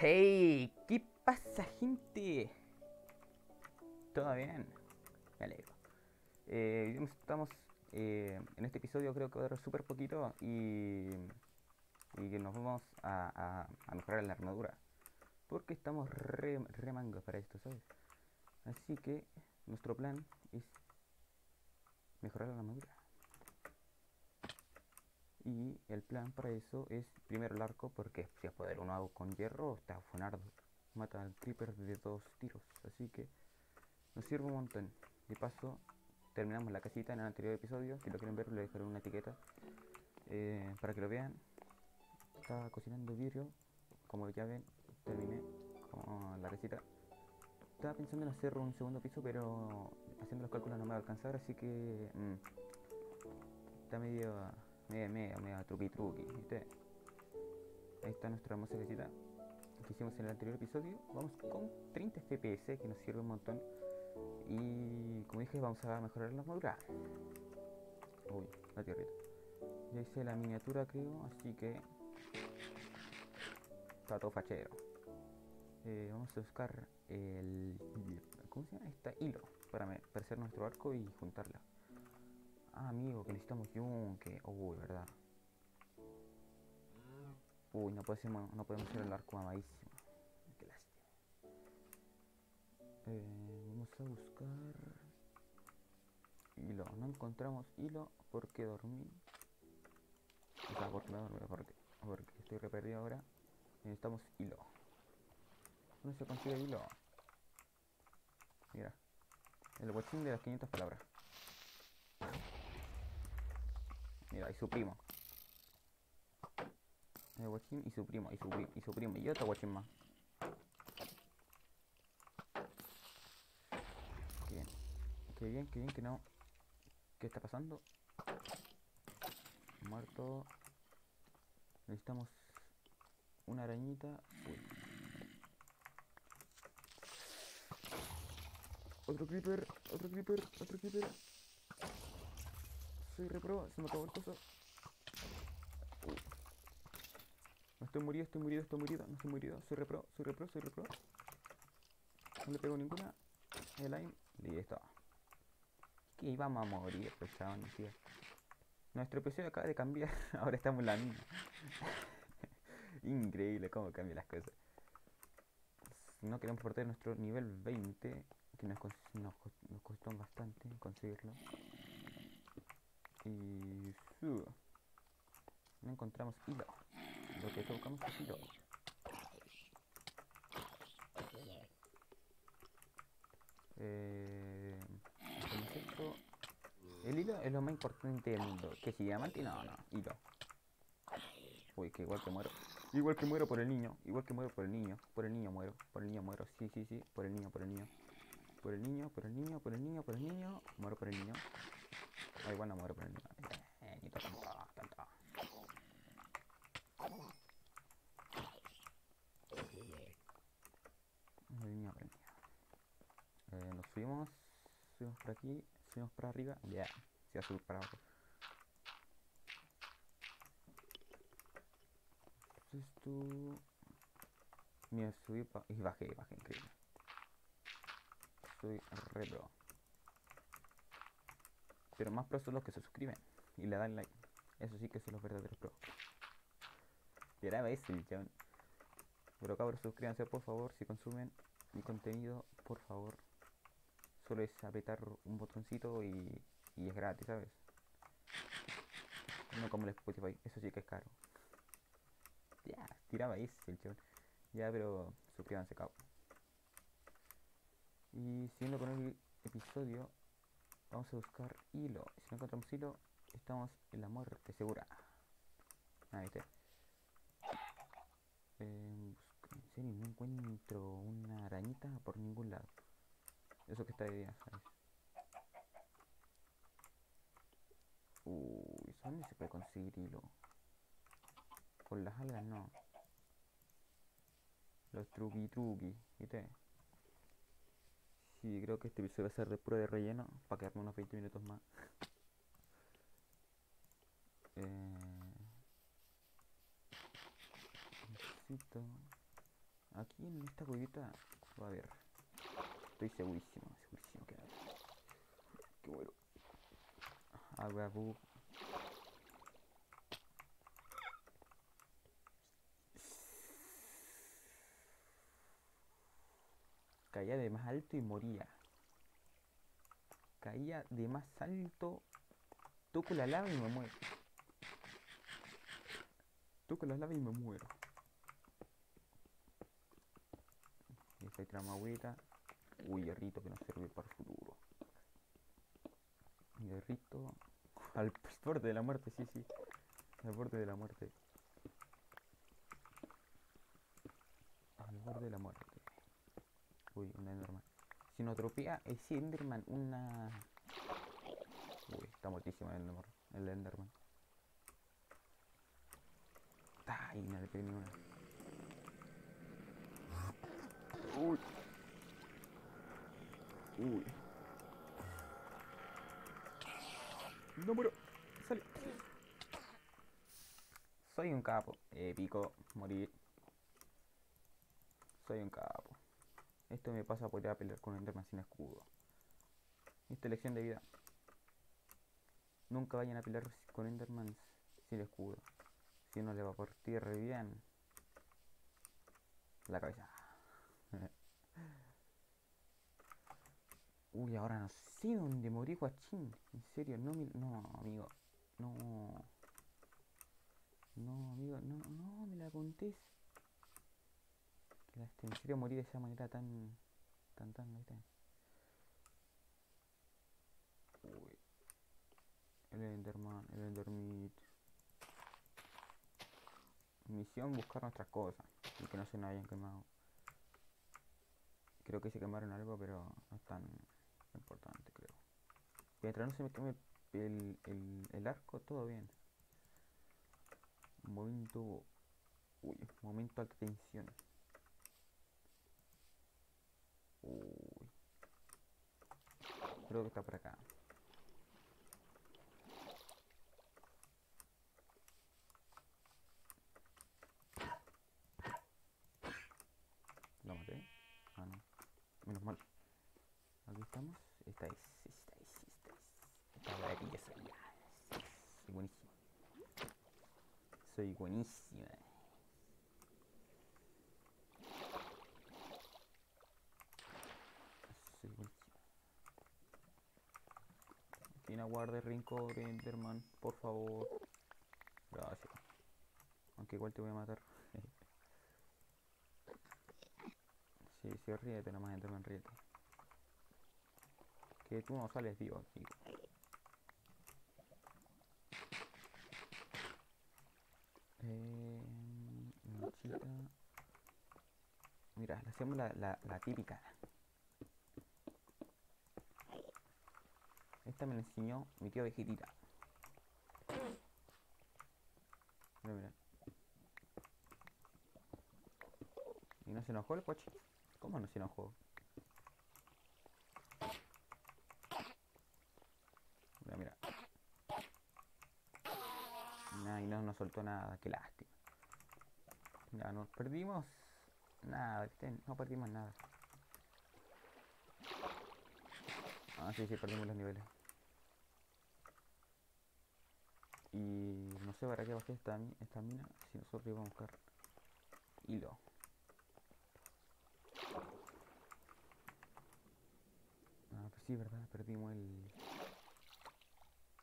Hey, ¿qué pasa, gente? ¿Todo bien? Me alegro. Eh, estamos eh, en este episodio, creo que va a durar súper poquito y, y nos vamos a, a, mejorar la armadura. Porque estamos re, mangas para esto, ¿sabes? Así que nuestro plan es mejorar la armadura. Y el plan para eso es primero el arco, porque si es poder uno hago con hierro, está funardo. Mata al creeper de dos tiros, así que nos sirve un montón. De paso, terminamos la casita en el anterior episodio. Si lo quieren ver, le dejaré una etiqueta eh, para que lo vean. Estaba cocinando vidrio, como ya ven, terminé con la casita. Estaba pensando en hacer un segundo piso, pero haciendo los cálculos no me va a alcanzar, así que mm, está medio Mega, mega, mega truqui truqui, ¿viste? Ahí está nuestra hermosa casita que hicimos en el anterior episodio. Vamos con 30 FPS que nos sirve un montón. Y como dije, vamos a mejorar la armadura. Uy, la tierrita. Ya hice la miniatura, creo, así que. Está todo fachero. Eh, vamos a buscar el. ¿Cómo se llama? Esta hilo para, para nuestro arco y juntarla. Ah, amigo, que necesitamos yunque. Uy, verdad. Uy, no podemos, no podemos hacer el arco amadísimo. Qué lástima. Eh, vamos a buscar hilo. No encontramos hilo porque dormí. O sea, porque me dormí, porque, porque estoy re perdido ahora. Necesitamos hilo. ¿Dónde se consigue hilo? Mira. El bochín de las 500 palabras. Mira, y su primo. El guachín y su primo, y su, y su primo, y otro guachín más. Qué bien. Qué bien, qué que no. ¿Qué está pasando? Muerto. Necesitamos una arañita. Uy. Otro creeper, otro creeper, otro creeper soy repro, se me acabó el coso. Estoy murido, estoy murido, estoy murido, no estoy murido, soy repro, soy repro, soy repro. No le pego ninguna. El line, listo. Que íbamos a morir, pues chaval, tío. Nuestro PC acaba de cambiar, ahora estamos en la misma. Increíble cómo cambian las cosas. No queremos perder nuestro nivel 20, que nos, nos, nos costó bastante conseguirlo. Y su, no encontramos hilo. Lo que buscamos es hilo. Eh, el hilo es lo más importante del mundo. Que si diamante, no, no, hilo. Uy, que igual que muero. Igual que muero por el niño. Igual que muero por el niño. Por el niño muero. Por el niño muero. Sí, sí, sí. Por el niño, por el niño. Por el niño, por el niño, por el niño, por el niño. Muero por el niño. Ay, bueno, muero por el niño. Eh, ni tanto, tanto. El niño, el niño. Eh, nos subimos. Subimos por aquí. Subimos por arriba. Ya. Yeah. Sí, a subir para abajo. Esto. Mira, subí pa y bajé, bajé, increíble. Soy re pro. Pero más pros son los que se suscriben y le dan like. Eso sí que son los verdaderos pros. Y el chabón. Pero cabros, suscríbanse por favor si consumen mi contenido, por favor. Solo es apretar un botoncito y, y es gratis, ¿sabes? No como el Spotify, eso sí que es caro. Ya, tiraba ahí el chabón. Ya, pero suscríbanse, cabrón. Y siguiendo con el episodio, Vamos a buscar hilo. Si no encontramos hilo, estamos en la muerte segura. Ahí está. Eh, en serio, no encuentro una arañita por ningún lado. Eso que está día, ¿sabes? Uy, ¿dónde se puede conseguir hilo? Con las algas no. Los truqui truqui, ¿viste? Sí, creo que este episodio va a ser de prueba de relleno para quedarme unos 20 minutos más. Eh... Necesito... aquí en esta cuevita va a haber. Estoy segurísimo, segurísimo que. Qué bueno. Agua, bug. Caía de más alto y moría. Caía de más alto. Toco la lava y me muero. Toco la lava y me muero. Y esta trama agüita. Uy, hierrito que nos sirve para el futuro. Hierrito. Al borde de la muerte, sí, sí. Al borde de la muerte. Al borde de la muerte. Uy, un Enderman. Sinotropía es Enderman, una. Uy, está muertísimo el. El Enderman. Ay, no le pegué ninguna. Uy. Uy. No muero. Sale. Soy un capo. Épico. Morir. Soy un capo. Esto me pasa por ir a pelear con Enderman sin escudo. Esta lección de vida. Nunca vayan a pelear con Enderman sin escudo. Si no le va a partir re bien. La cabeza. Uy, ahora no sé dónde morí, guachín. En serio, no, mi... no, amigo. No. No, amigo, no, no me la contés. Que este, en serio morí de esa manera tan. tan, tan, está. Uy. El Enderman, el Endermeat. Misión buscar nuestras cosas. Y que no se nos hayan quemado. Creo que se quemaron algo, pero no es tan importante, creo. Mientras no se me queme el, el, el arco, todo bien. Momento. Uy, momento alta tensión. Uy. Creo que está por acá. Lo maté. Ah, no. Menos mal. Aquí estamos. Esta es, esta es, esta es. Esta es la que yo soy. Soy buenísima. Soy buenísima. Soy buenísima. ¿Quién aguarde rincón de Enderman? Por favor. Gracias. Aunque igual te voy a matar. Sí, sí, ríete nomás, Enderman, ríete. Que tú no sales vivo aquí. Eh, mechita. Mira, le hacemos la, la, la típica. Esta me la enseñó mi tío Vegetita. ¿Y no se enojó el coche? ¿Cómo no se enojó? Mira, mira. Y no nos soltó nada, qué lástima. Ya nos perdimos. Nada. No perdimos nada. Ah, sí, sí, perdimos los niveles. Y no sé para qué bajé esta, mi- esta mina si nosotros íbamos a buscar hilo. Ah, pues sí, ¿verdad? Perdimos el...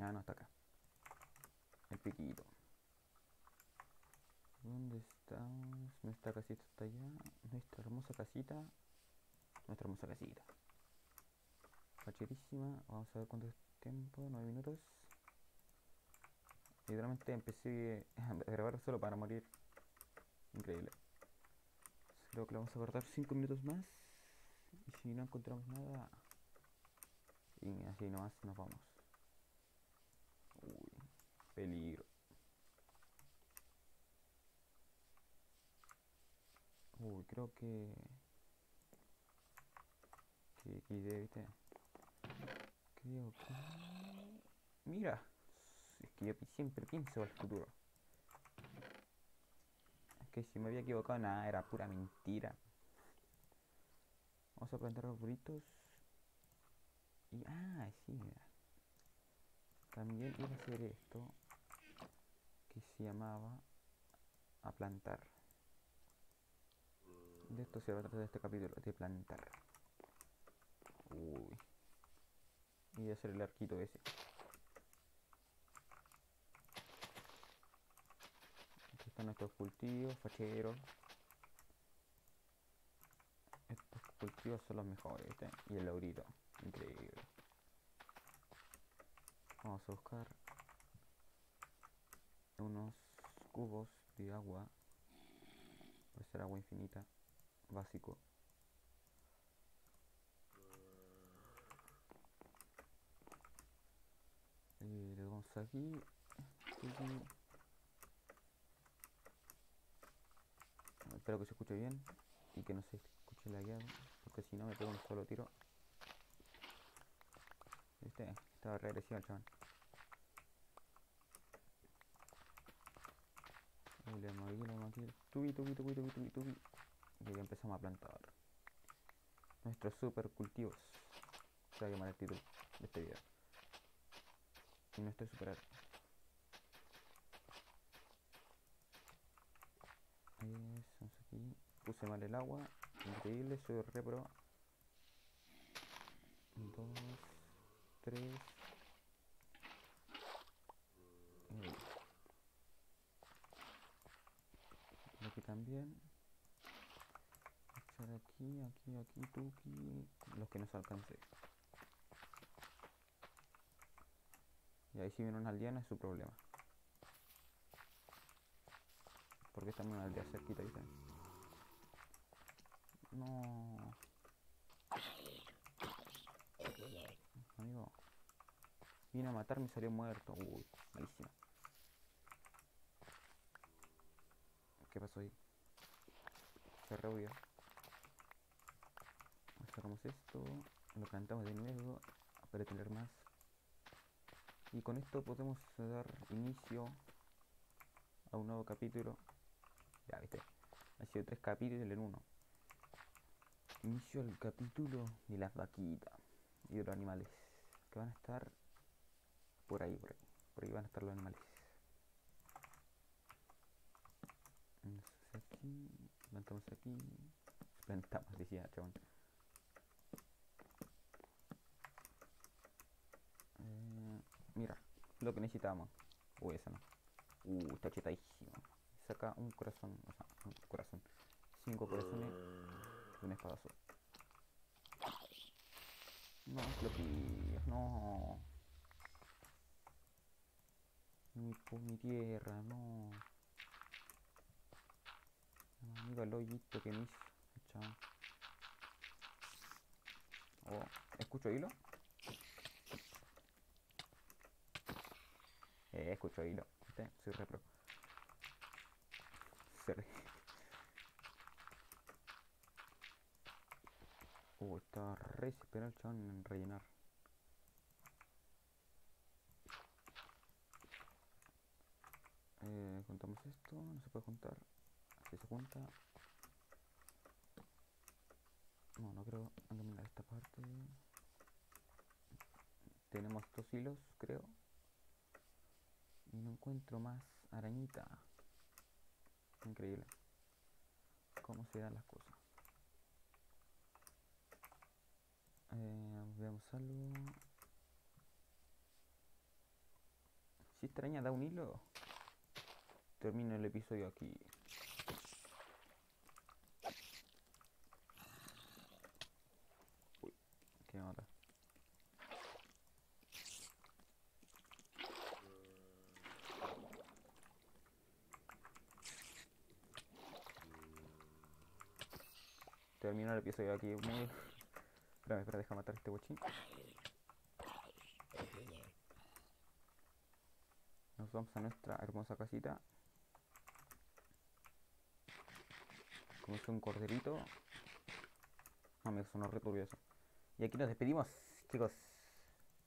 Ah, no, está acá. El piquito. ¿Dónde estamos? Nuestra casita está allá. Nuestra hermosa casita. Nuestra hermosa casita. Facherísima. Vamos a ver cuánto es tiempo. 9 minutos. Literalmente empecé a grabar solo para morir. Increíble. Creo que le vamos a guardar 5 minutos más. Y si no encontramos nada. Y así nomás nos vamos. Uy, peligro. Uy, creo que. Que que ¿viste? Creo que. Mira, que yo siempre pienso al futuro. Es que si me había equivocado, nada, era pura mentira. Vamos a plantar arbolitos. Y, ah, sí. También iba a hacer esto que se llamaba a plantar. De esto se va a tratar de este capítulo, de plantar. Uy. Y hacer el arquito ese. Están nuestros cultivos, facheros. Estos cultivos son los mejores, ¿viste? Y el laurito, increíble. Vamos a buscar unos cubos de agua. Puede ser agua infinita, básico. Y le damos aquí. aquí. Espero que se escuche bien y que no se escuche lagueado, porque si no me pego un solo tiro. ¿Viste? Estaba regresivo el chaval. Ahí le aquí, le aquí. Tubi, tubi, tubi, tubi, tubi, tubi. Y ya empezamos a plantar. Nuestros super cultivos. Se va a llamar el título de este video. Y nuestro super arte. Ahí es, vamos aquí. Puse mal el agua. Increíble, soy repro. Dos, tres. Y aquí también. Echar aquí, aquí, aquí, tuki. Los que nos alcance. Y ahí si viene una aldeana es su problema. Porque está en una aldea cerquita, ¿viste? No. Amigo. Vino a matarme y salió muerto. Uy, malísimo. ¿Qué pasó ahí? Se rehubió. Sacamos esto. Lo plantamos de nuevo para tener más. Y con esto podemos dar inicio a un nuevo capítulo. Ya viste. Ha sido tres capítulos en uno. Inicio al capítulo de las vaquitas y de los animales. Que van a estar por ahí, por ahí. Por ahí van a estar los animales. Entonces aquí. Plantamos aquí. Plantamos, decía chabón. Eh, mira, lo que necesitamos. Uy, esa no. Uh, está chetadísimo. Saca un corazón, o sea, un corazón. Cinco corazones un espadazo. No, Clotilde, no. Mi, por mi tierra, no. No, Mira el hoyito que me hizo. Chao. Oh, ¿escucho hilo? Eh, escucho hilo. Soy repro. Se Uh, está re desesperado el chabón en rellenar. Eh, contamos esto, no se puede juntar. Así se junta. No, no creo eliminar esta parte. Tenemos dos hilos, creo. Y no encuentro más arañita. Increíble. Cómo se dan las cosas. Eh, veamos algo. Si esta araña da un hilo, termino el episodio aquí. Uy, qué nota. Termino el episodio aquí muy... Espérame, espera, deja matar este bochín. Nos vamos a nuestra hermosa casita. Como es un corderito. No, me sonó re turbio eso. Y aquí nos despedimos, chicos.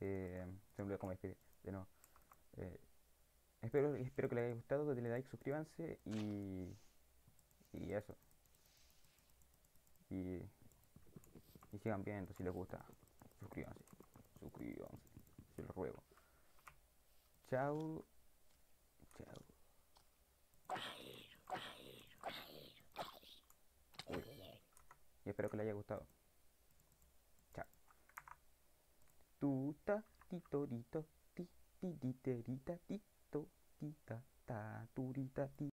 Eh, se me olvidó cómo despedir. De nuevo. Eh, espero, espero que les haya gustado. Denle like, suscríbanse y Y eso. Y sigan viendo si les gusta. Suscríbanse. Suscríbanse. Se lo ruego. Chao. Chao. Y espero que les haya gustado. Chao. Tuta, titorito, ti, ti, ti, tita, ta, turita, ti.